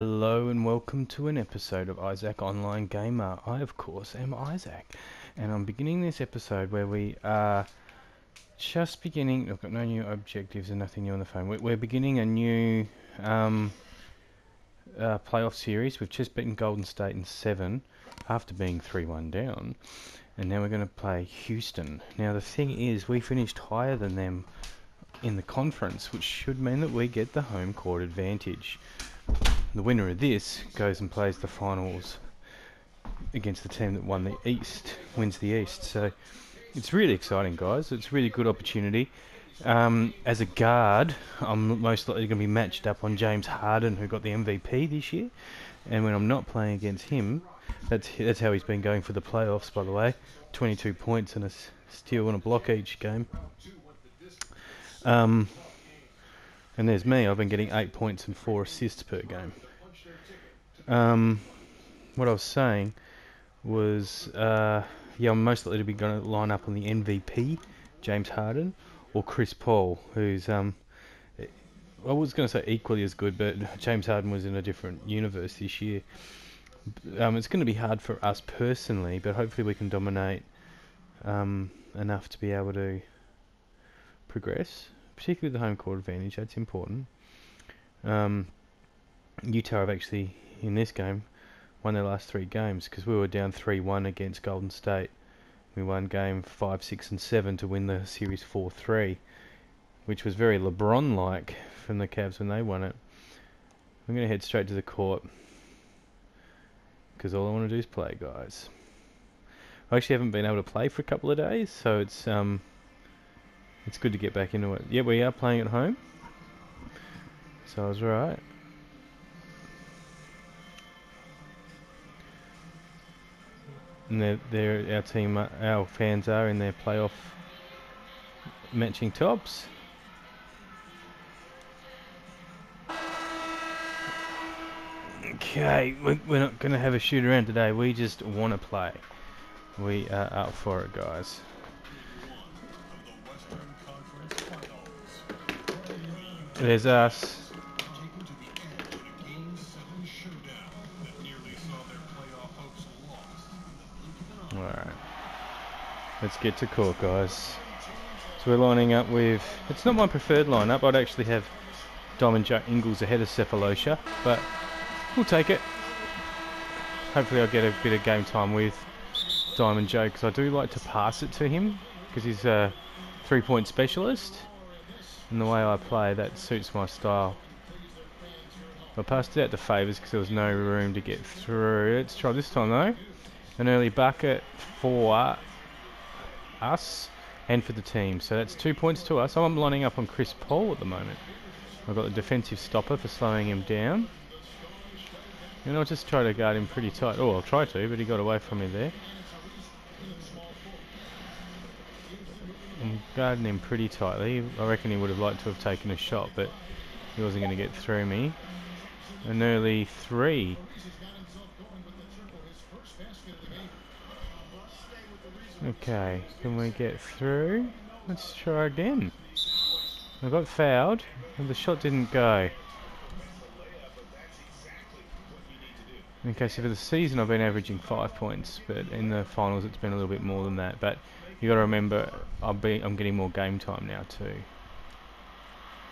Hello and welcome to an episode of Izaak Online Gamer. I, of course, am Izaak, and I'm beginning this episode where we are just beginning. I've got no new objectives and nothing new on the phone. We're, beginning a new um, uh, playoff series. We've just beaten Golden State in seven after being 3 1 down, and now we're going to play Houston. Now, the thing is, we finished higher than them in the conference, which should mean that we get the home court advantage. The winner of this goes and plays the finals against the team that won the East, wins the East. So it's really exciting, guys. It's a really good opportunity. Um, as a guard, I'm most likely going to be matched up on James Harden, who got the MVP this year. And when I'm not playing against him, that's that's how he's been going for the playoffs. By the way, 22 points and a steal and a block each game. Um, and there's me. I've been getting eight points and four assists per game. Um, what I was saying was, uh, yeah, I'm most likely to be going to line up on the MVP, James Harden, or Chris Paul, who's um, I was going to say equally as good, but James Harden was in a different universe this year. Um, it's going to be hard for us personally, but hopefully we can dominate um, enough to be able to progress, particularly the home court advantage. That's important. Um, Utah have actually in this game won their last three games because we were down 3-1 against Golden State. We won game 5, 6 and 7 to win the series 4-3, which was very LeBron-like from the Cavs when they won it. I'm going to head straight to the court because all I want to do is play, guys. I actually haven't been able to play for a couple of days, so it's um it's good to get back into it. Yeah, we are playing at home, so I was right. and they're, they're our team, uh, our fans are in their playoff matching tops. Okay, we're not going to have a shoot around today. We just want to play. We are up for it, guys. There's us. Alright. Let's get to court, guys. So we're lining up with... It's not my preferred lineup. I'd actually have Diamond Joe Ingles ahead of Sefolosha, but we'll take it. Hopefully I'll get a bit of game time with Diamond Joe, because I do like to pass it to him, because he's a three-point specialist. And the way I play, that suits my style. I passed it out to Favors because there was no room to get through. Let's try this time though an early bucket for us and for the team. So that's two points to us. I'm lining up on Chris Paul at the moment. I've got the defensive stopper for slowing him down. And I'll just try to guard him pretty tight. Oh, I'll try to, but he got away from me there. I'm guarding him pretty tightly. I reckon he would have liked to have taken a shot, but he wasn't going to get through me. An early three Okay, can we get through? Let's try again. I got fouled, and the shot didn't go. Okay, so for the season I've been averaging five points, but in the finals it's been a little bit more than that. But you got to remember, I'll be I'm getting more game time now too.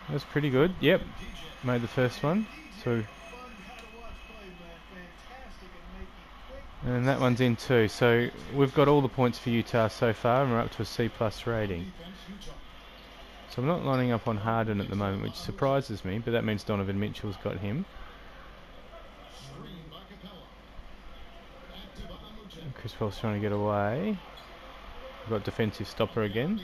That's pretty good. Yep, made the first one. So And that one's in too. So we've got all the points for Utah so far and we're up to a C plus rating. So I'm not lining up on Harden at the moment, which surprises me, but that means Donovan Mitchell's got him. Chris Paul's trying to get away. We've got defensive stopper again.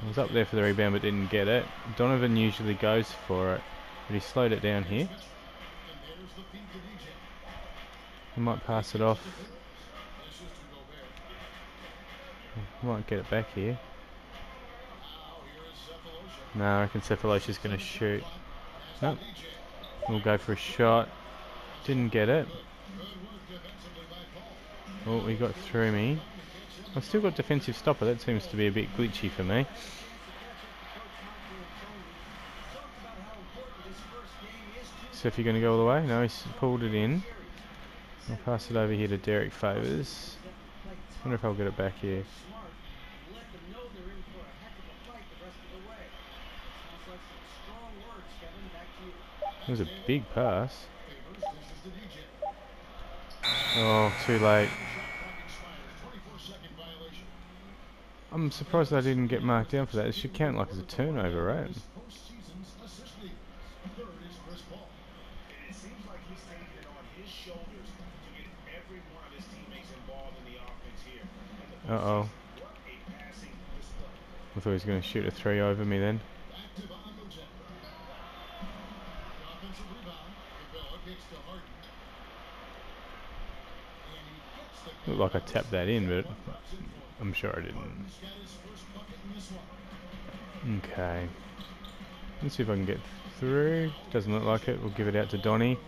He was up there for the rebound but didn't get it. Donovan usually goes for it, but he slowed it down here. He might pass it off. Might get it back here. No, I reckon Sefolosha's going to shoot. Nope. We'll go for a shot. Didn't get it. Oh, he got through me. I've still got defensive stopper. That seems to be a bit glitchy for me. So if you're going to go all the way? No, he's pulled it in. I'll pass it over here to Derrick Favors. wonder if I'll get it back here. It was a big pass. Oh, too late. I'm surprised I didn't get marked down for that. It should count like as a turnover, right? Uh-oh. I thought he was going to shoot a three over me then. Looked like I tapped that in, but I'm sure I didn't. Okay. Let's see if I can get through. Doesn't look like it. We'll give it out to Donny.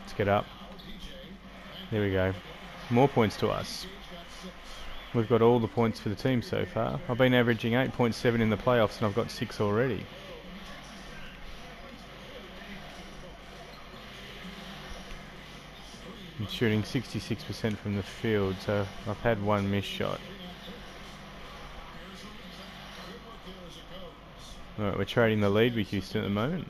Let's get up. There we go. More points to us. We've got all the points for the team so far. I've been averaging 8.7 in the playoffs and I've got 6 already. I'm shooting 66% from the field, so I've had one miss shot. Alright, we're trading the lead with Houston at the moment.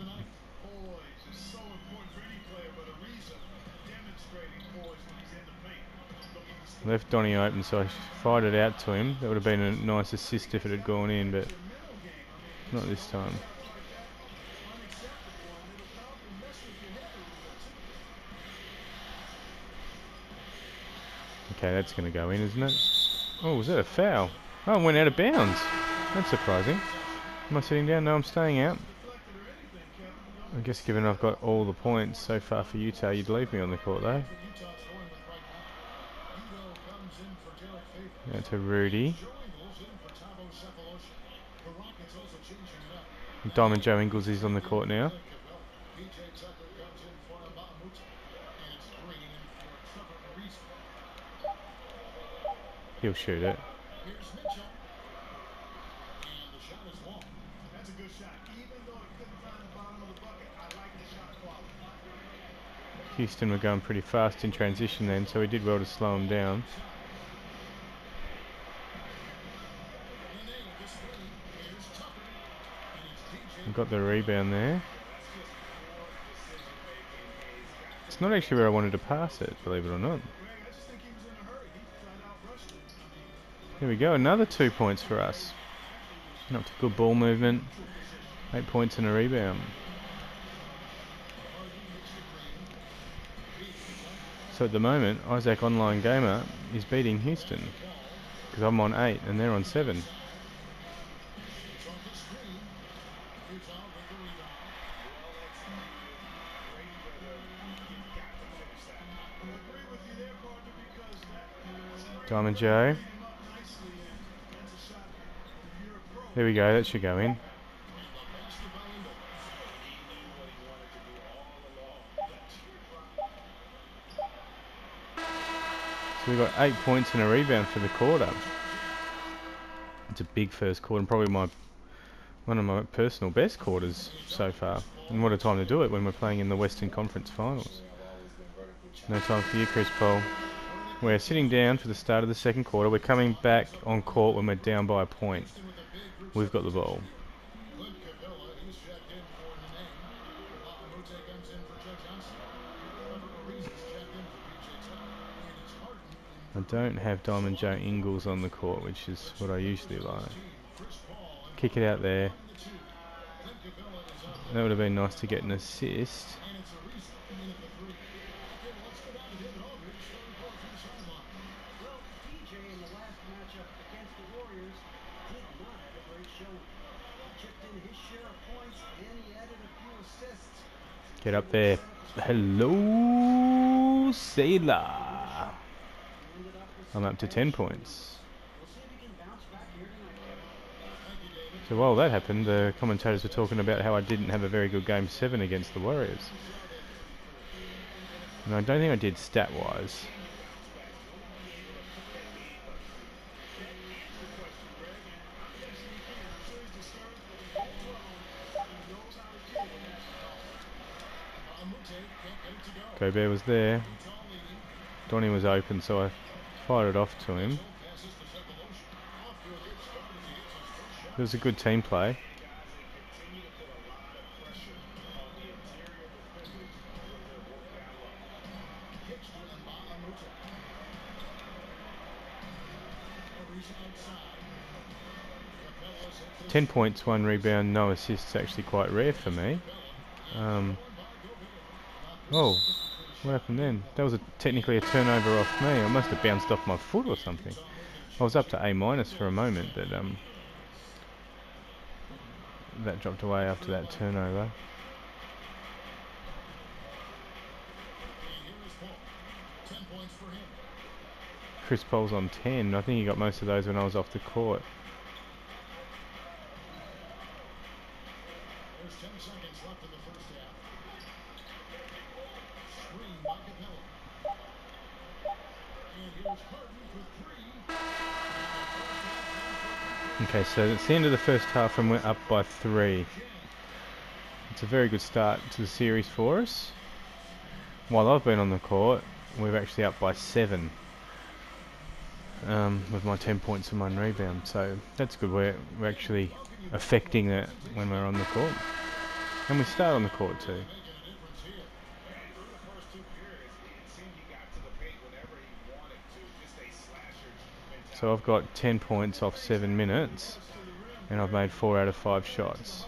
Left Donny open, so I fired it out to him. That would have been a nice assist if it had gone in, but not this time. Okay, that's going to go in, isn't it? Oh, was that a foul? Oh, it went out of bounds. That's surprising. Am I sitting down? No, I'm staying out. I guess given I've got all the points so far for Utah, you'd leave me on the court though. Out to Rudy. Diamond Joe Ingles is on the court now. He'll shoot it. Houston were going pretty fast in transition then, so we did well to slow them down. Got the rebound there. It's not actually where I wanted to pass it, believe it or not. Here we go, another two points for us. Not good ball movement. Eight points and a rebound. So at the moment, Izaak Online Gamer is beating Houston. Because I'm on eight and they're on seven. Diamond Joe. There we go, that should go in. So we've got eight points and a rebound for the quarter. It's a big first quarter and probably my one of my personal best quarters so far. And what a time to do it when we're playing in the Western Conference Finals. No time for you, Chris Paul. We're sitting down for the start of the second quarter. We're coming back on court when we're down by a point. We've got the ball. I don't have Diamond Joe Ingles on the court, which is what I usually like. Kick it out there. That would have been nice to get an assist. Get up there. Hello, Sailor. I'm up to 10 points. So while that happened, the commentators were talking about how I didn't have a very good game 7 against the Warriors. And I don't think I did stat-wise. Gobert was there. Donny was open, so I fired it off to him. It was a good team play. Ten points, one rebound, no assists. Actually, quite rare for me. Um, oh, what happened then? That was a, technically a turnover off me. I must have bounced off my foot or something. I was up to A minus for a moment, but um, that dropped away after that turnover. Chris Paul's on 10. I think he got most of those when I was off the court. Okay, so it's the end of the first half and we're up by three. It's a very good start to the series for us. While I've been on the court, we're actually up by seven. Um, with my 10 points and one rebound, so that's good. We're, we're actually affecting it when we're on the court. And we start on the court too. So I've got 10 points off 7 minutes and I've made 4 out of 5 shots.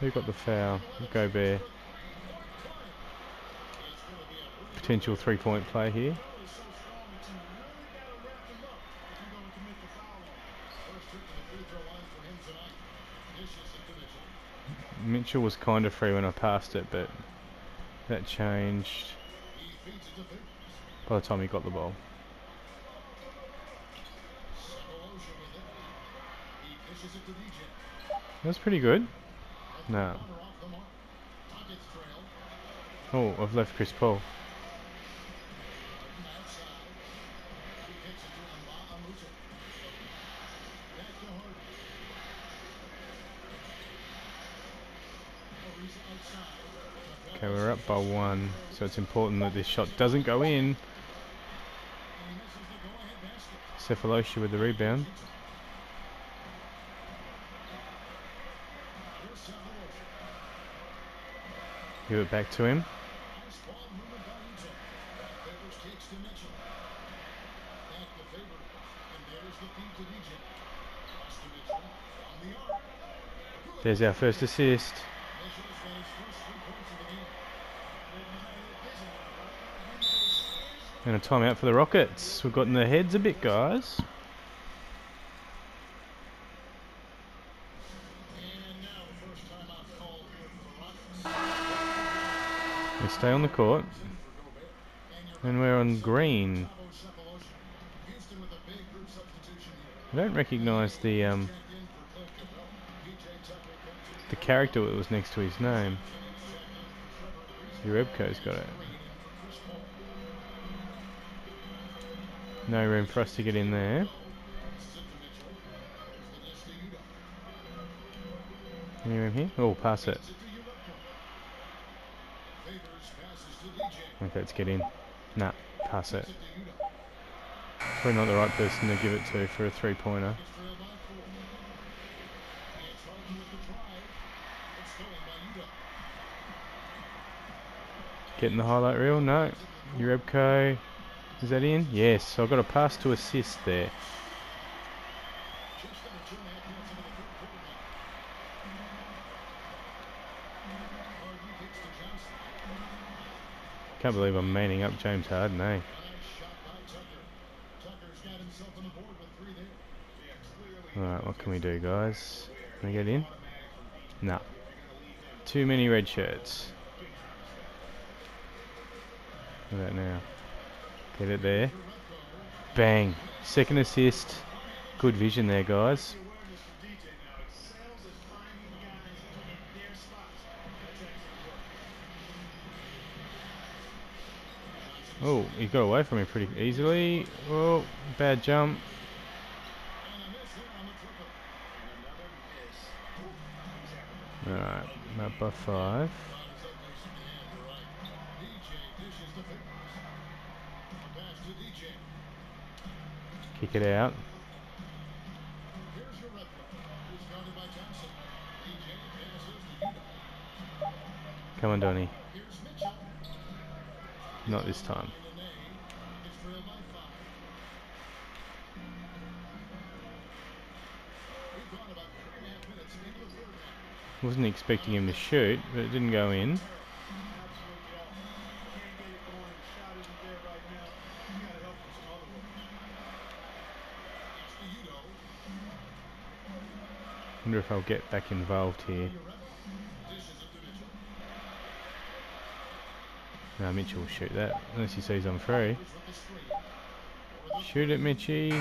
Who got the foul? Gobert. Potential three point play here. Mitchell was kind of free when I passed it, but that changed by the time he got the ball. That's pretty good. No. Oh, I've left Chris Paul. Okay, we're up by one, so it's important that this shot doesn't go in. Sefolosha with the rebound. Give it back to him. There's our first assist. And a timeout for the Rockets. We've gotten their heads a bit, guys. We stay on the court. And we're on green. I don't recognise the um, the character that was next to his name. Jerebko's got it. No room for us to get in there. Any room here? Oh, pass it. Okay, let's get in. Nah, pass it. Probably not the right person to give it to for a three-pointer. Getting the highlight reel? No. Jerebko. Is that in? Yes, so I've got a pass to assist there. Can't believe I'm manning up James Harden, eh? Alright, what can we do, guys? Can we get in? Nah. Too many red shirts. Look at that now. Get it there. Bang. Second assist. Good vision there, guys. Oh, he got away from me pretty easily. Oh, bad jump. Alright, not by five. Kick it out. Come on, Donny. Not this time. Wasn't expecting him to shoot, but it didn't go in. Wonder if I'll get back involved here. No, Mitchell will shoot that, unless he sees I'm free. Shoot it, Mitchy.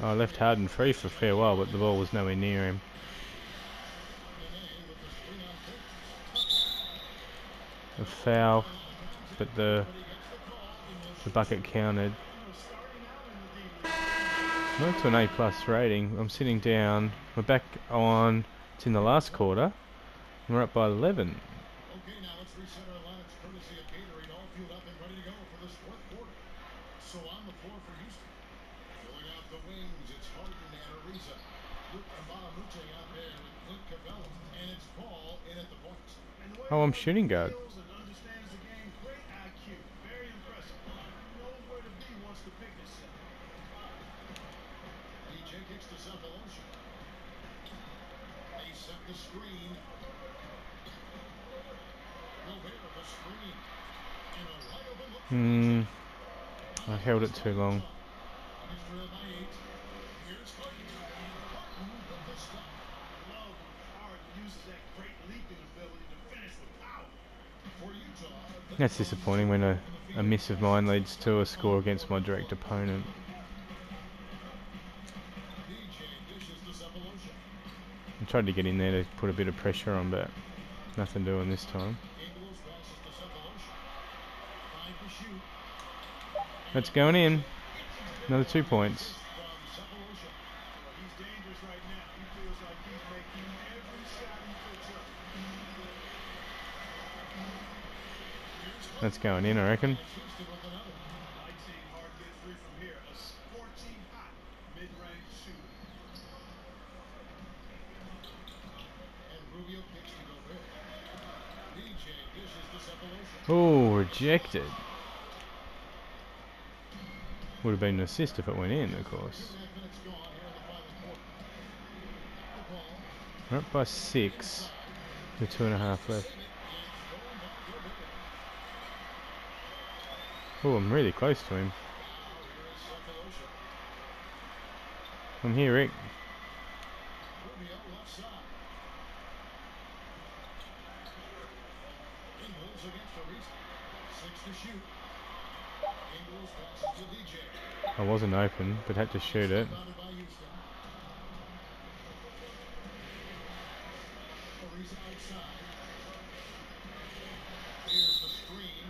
Oh, I left Harden free for a fair while, but the ball was nowhere near him. A foul, but the the bucket counted. Not to an A plus rating. I'm sitting down. We're back on. It's in the last quarter. We're up by 11. Oh, I'm shooting reset our lineups courtesy of Gatorade, all fueled up and ready to go for this fourth quarter. So on the floor for Houston. Filling out the wings, it's Harden and Ariza. Luke Mbamute out there with Clint Capela. And it's Paul in at the point. And the way Oh, I'm he shooting guard. feels and understands the game, great IQ. Very impressive. Knows where to be once the pick is set. DJ kicks to Sefolosha. They set the screen. Gobert the screen. And a wide open look. Hmm. I held it too long. He's trailed by eight. Here's Harden. Harden with the stop. love when Harden uses that great leaping ability to finish with power. For Utah, That's disappointing when a, a miss of mine leads to a score against my direct opponent. I tried to get in there to put a bit of pressure on, but nothing doing this time. That's going in. Another two points. That's going in, I reckon. Oh, rejected. Would have been an assist if it went in, of course. We're up by six. With two and a half left. Oh, I'm really close to him. I'm here, Rick. Six to shoot. Ingles passes to DJ. I wasn't open, but had to shoot it.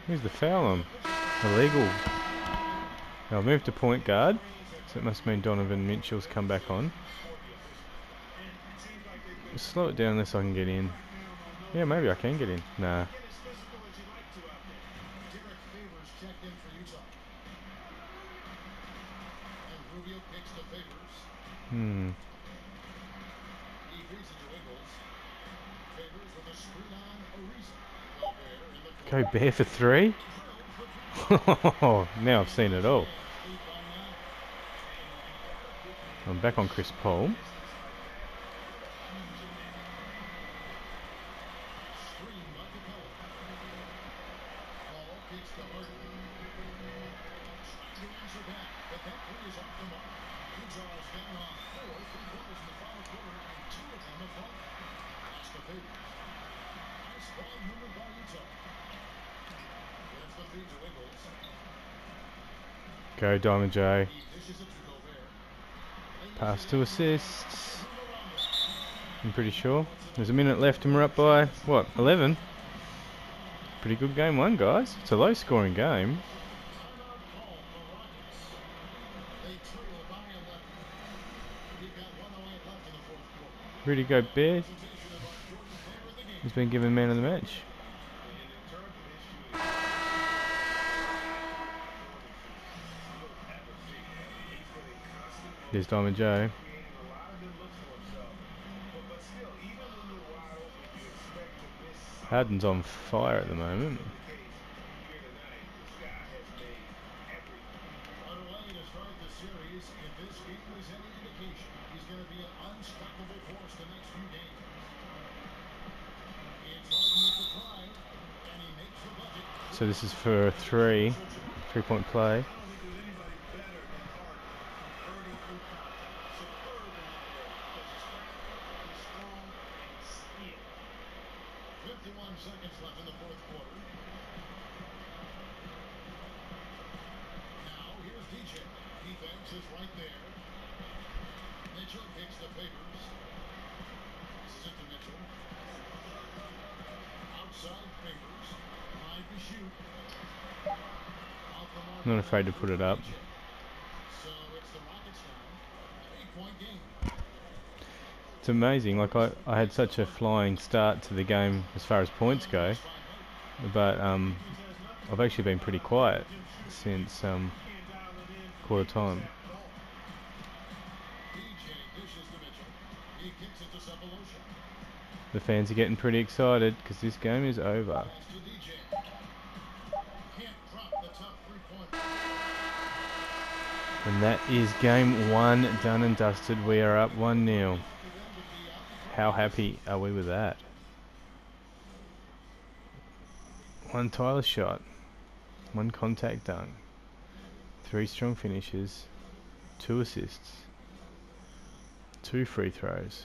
Who's the foul on? Illegal. I'll move to point guard. So it must mean Donovan Mitchell's come back on. Slow it down unless I can get in. Yeah, maybe I can get in. Nah. Get as physical as you like to out there. Derrick Favors checked in for Utah. And Rubio kicks to Favors. Hmm. He feeds it to Ingles. Favors with a screen on Ariza. Gobert in the Hmm. corner. Go bear for three? now I've seen it all. Lead by nine. I'm back on Chris Paul. Screen by Capela. Ball kicks to Harden. Trying to answer back, but that three is off the mark. Utah is down on four free throws in the final quarter, and two of them have fallen. Pass to Favors. Nice ball movement by Utah. Gets the feed to Ingles. Go Diamond J. He dishes it to Gobert. They Pass to assists. I'm pretty sure. There's a minute left and we're up by, what, 11? Pretty good game one, guys. It's a low scoring game. They trail by 11. We've got 108 left in the fourth quarter. Rudy Gobert has been given man of the match. There's Diamond Joe. Harden's on fire at the moment. Underway to start the series. If this game is any indication, he's going to be an unstoppable force the next few games. It's Harden with the drive, on fire at the moment. So this is for a three, three point play. Fifty-one seconds left in the fourth quarter. Now here's DJ. Defense is right there. Mitchell kicks the Favors. This is it to Mitchell. Outside Favors. Five to shoot. Off afraid to put it up. It's amazing. Like I, I had such a flying start to the game as far as points go, but um, I've actually been pretty quiet since um, quarter time. The fans are getting pretty excited because this game is over. Pass to DJ. Can't drop the tough three-pointer. And that is game one done and dusted. We are up 1 0. How happy are we with that? One Tyler shot, one contact dunk, three strong finishes, two assists, two free throws,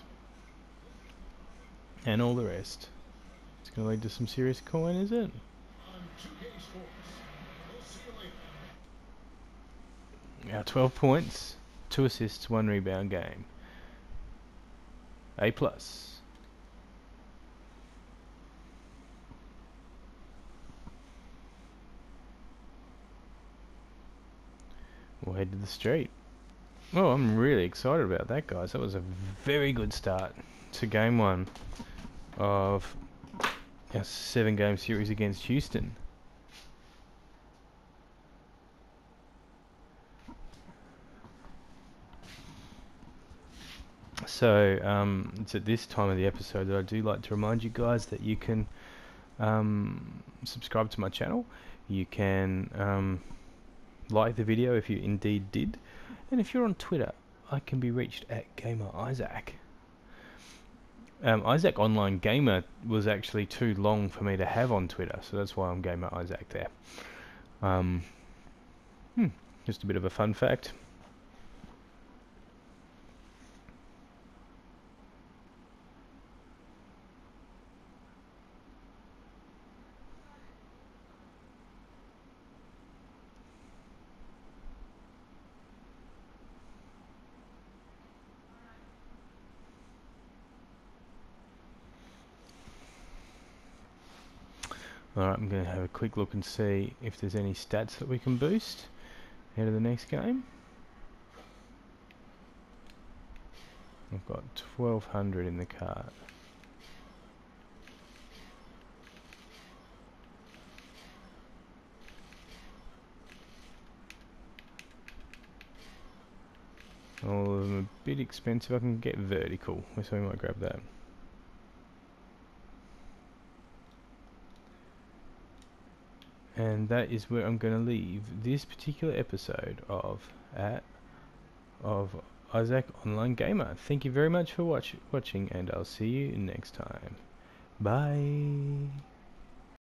and all the rest. It's going to lead to some serious coin, is it? On 2K Sports. We'll see Our 12 points, 2 assists, 1 rebound game. A plus. We'll head to the street. Oh, I'm really excited about that, guys. That was a very good start to game one of our seven game series against Houston. So um, it's at this time of the episode that I do like to remind you guys that you can um, subscribe to my channel. You can um, like the video if you indeed did, and if you're on Twitter, I can be reached at Gamer Izaak. Um, Izaak Online Gamer was actually too long for me to have on Twitter, so that's why I'm Gamer Izaak there. Um, hmm, just a bit of a fun fact. Alright, I'm going to have a quick look and see if there's any stats that we can boost ahead of the next game. I've got 1200 in the cart. All of them a bit expensive. I can get vertical, so we might grab that. And that is where I'm going to leave this particular episode of at of Izaak Online Gamer. Thank you very much for watch, watching, and I'll see you next time. Bye.